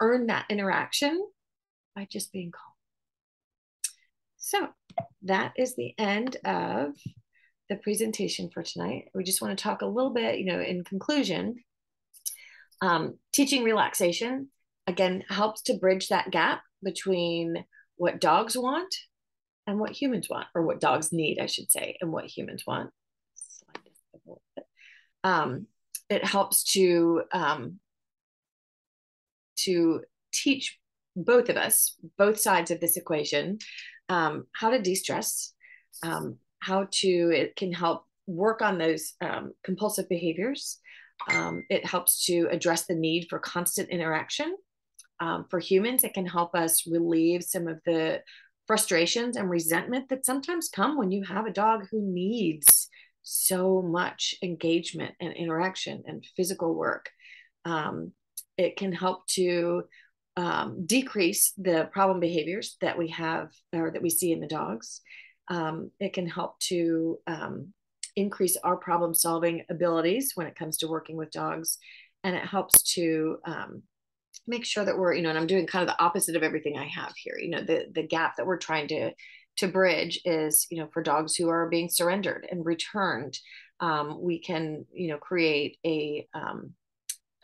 earn that interaction by just being calm. So that is the end of the presentation for tonight. We just want to talk a little bit, you know, in conclusion, um, teaching relaxation again helps to bridge that gap between what dogs want and what humans want, or what dogs need, I should say, and what humans want. Um, it helps to um, to teach both of us, both sides of this equation, um, how to de-stress, um, how to it can help work on those um, compulsive behaviors. Um, it helps to address the need for constant interaction. Um, for humans, it can help us relieve some of the frustrations and resentment that sometimes come when you have a dog who needs so much engagement and interaction and physical work. Um, it can help to um, decrease the problem behaviors that we have or that we see in the dogs. Um, it can help to um, increase our problem solving abilities when it comes to working with dogs. And it helps to um, make sure that we're, you know, and I'm doing kind of the opposite of everything I have here. You know, the, the gap that we're trying to to bridge is, you know, for dogs who are being surrendered and returned, um, we can, you know, create a, um,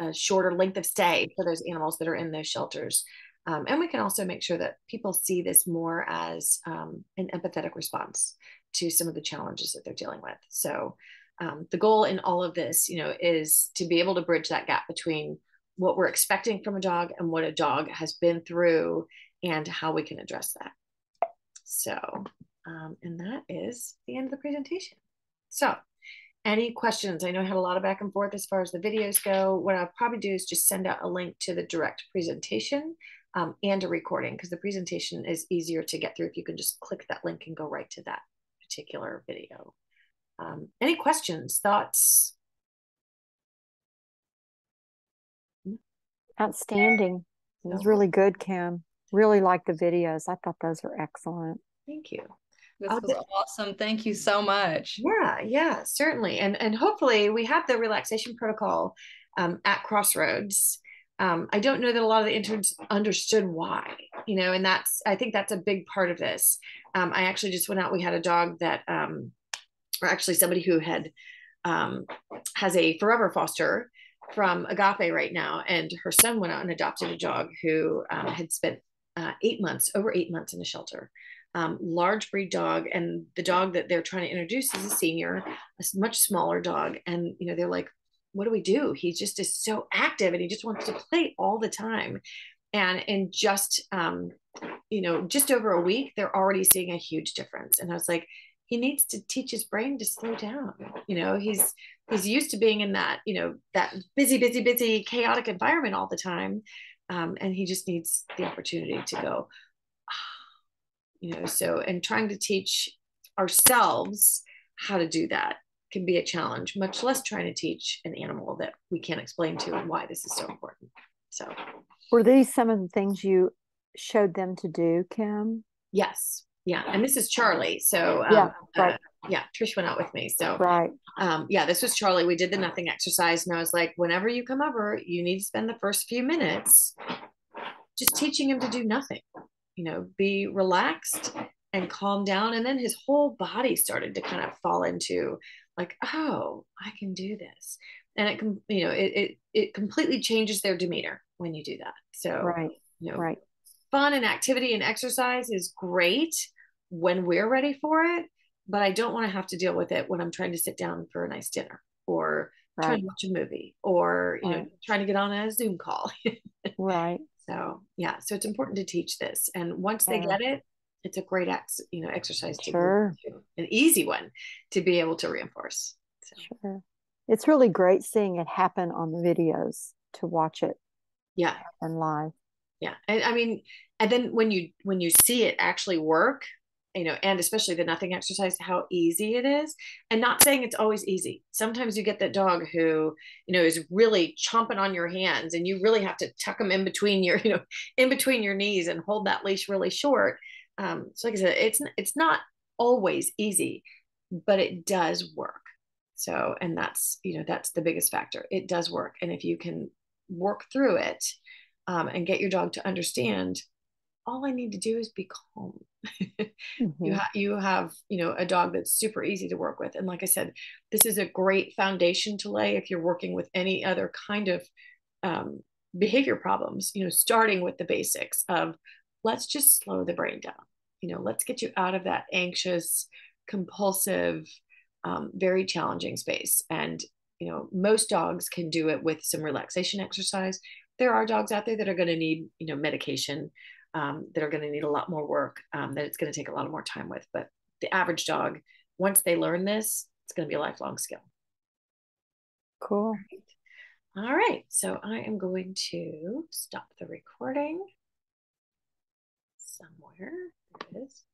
a shorter length of stay for those animals that are in those shelters. Um, and we can also make sure that people see this more as um, an empathetic response to some of the challenges that they're dealing with. So um, the goal in all of this, you know, is to be able to bridge that gap between what we're expecting from a dog and what a dog has been through and how we can address that. So, um, and that is the end of the presentation. So any questions? I know I had a lot of back and forth as far as the videos go. What I'll probably do is just send out a link to the direct presentation um, and a recording because the presentation is easier to get through if you can just click that link and go right to that particular video. Um, any questions, thoughts? Outstanding. It was really good, Kim. Really like the videos. I thought those were excellent. Thank you. This was awesome. Thank you so much. Yeah, yeah, certainly. And and hopefully we have the relaxation protocol um, at Crossroads. Um, I don't know that a lot of the interns understood why, you know, and that's I think that's a big part of this. Um, I actually just went out. We had a dog that, um, or actually somebody who had um, has a forever foster from Agape right now, and her son went out and adopted a dog who um, had spent uh, eight months, over eight months in a shelter um, large breed dog and the dog that they're trying to introduce is a senior a much smaller dog and you know they're like what do we do? He just is so active and he just wants to play all the time. And in just um, you know just over a week they're already seeing a huge difference and i was like he needs to teach his brain to slow down. You know he's he's used to being in that you know that busy busy busy chaotic environment all the time um, and he just needs the opportunity to go you know so and trying to teach ourselves how to do that can be a challenge much less trying to teach an animal that we can't explain to and why this is so important. So. Were these some of the things you showed them to do kim? Yes. Yeah. And this is charlie. So um, yeah right. Uh, yeah trish went out with me. So right. um, yeah this was charlie. We did the nothing exercise and i was like whenever you come over you need to spend the first few minutes just teaching him to do nothing you know, be relaxed and calm down. And then his whole body started to kind of fall into like, oh, I can do this. And it can, you know, it, it, it completely changes their demeanor when you do that. So, right. You know, right. Fun and activity and exercise is great when we're ready for it, but I don't want to have to deal with it when I'm trying to sit down for a nice dinner or right. trying to watch a movie or, you right. know, trying to get on a Zoom call. right. So yeah, so it's important to teach this, and once they get it, it's a great ex, you know exercise to sure. an easy one to be able to reinforce. So. Sure, it's really great seeing it happen on the videos to watch it. Yeah, and live. Yeah, and I mean, and then when you when you see it actually work, you know, and especially the nothing exercise, how easy it is. And not saying it's always easy. Sometimes you get that dog who, you know, is really chomping on your hands and you really have to tuck them in between your, you know, in between your knees and hold that leash really short. Um, so like I said, it's it's not always easy, but it does work. So, and that's, you know, that's the biggest factor. It does work. And if you can work through it um, and get your dog to understand, all I need to do is be calm mm-hmm. you, ha- you have you know a dog that's super easy to work with and like i said this is a great foundation to lay if you're working with any other kind of um, behavior problems you know starting with the basics of let's just slow the brain down. You know let's get you out of that anxious compulsive um, very challenging space. And you know most dogs can do it with some relaxation exercise. There are dogs out there that are going to need you know medication um, that are going to need a lot more work um, that it's going to take a lot more time with. But the average dog once they learn this it's going to be a lifelong skill. Cool. All right. So i am going to stop the recording somewhere. There it is